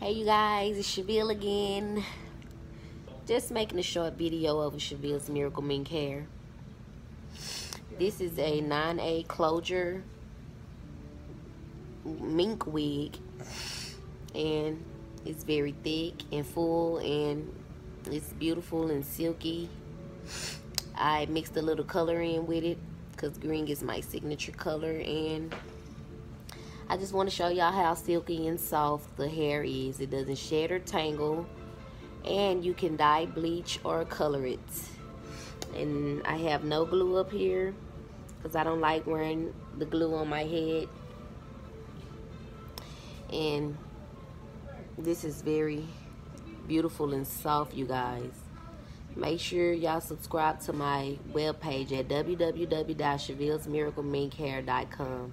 Hey you guys, it's Sheveal again. Just making a short video of Sheveal's Miracle Mink Hair. This is a 9A closure mink wig. And it's very thick and full and it's beautiful and silky. I mixed a little color in with it because green is my signature color and I just want to show y'all how silky and soft the hair is. It doesn't shed or tangle. And you can dye, bleach, or color it. And I have no glue up here because I don't like wearing the glue on my head. And this is very beautiful and soft, you guys. Make sure y'all subscribe to my webpage at www.shevealsmiracleminkhair.com.